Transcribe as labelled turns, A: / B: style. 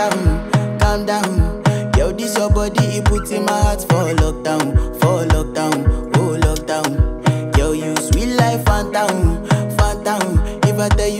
A: down, calm down. Yo, this your body, it put in my heart for lockdown, for lockdown, oh lockdown. Yo, you sweet life, phantom, phantom. If I tell you